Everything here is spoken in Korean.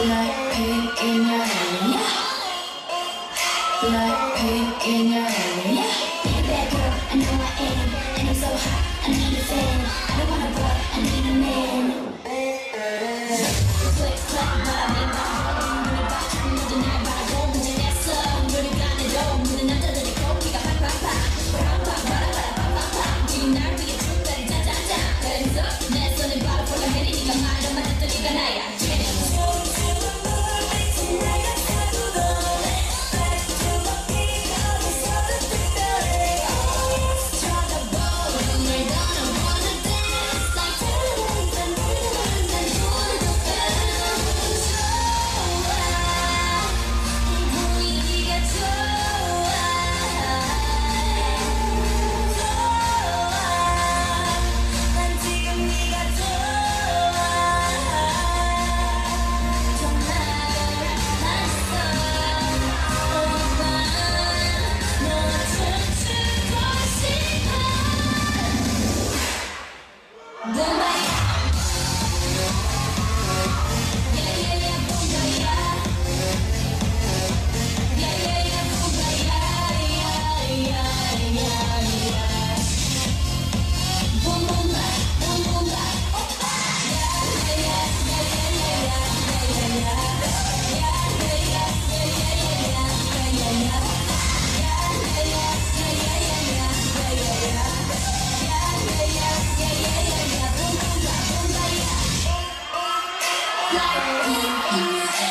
in your area. Blackpink in your area. Big bad girl, I know I am. And I'm so hot, I need a fan. I don't want a boy, I need a man. Click, clack, bobby, bobby. 눈을 봐, 모두 날 바라보 문제냈어. 눈을 가내도 모든 남자들이 고기가 팍팍팍. 팍팍, 바라바라, 팍팍팍. 지금 날 위해 축가를 짜자자. 그래서 내 손을 바로 볼라 해리 네가 말로만 듣더니가 나야. like you, your head.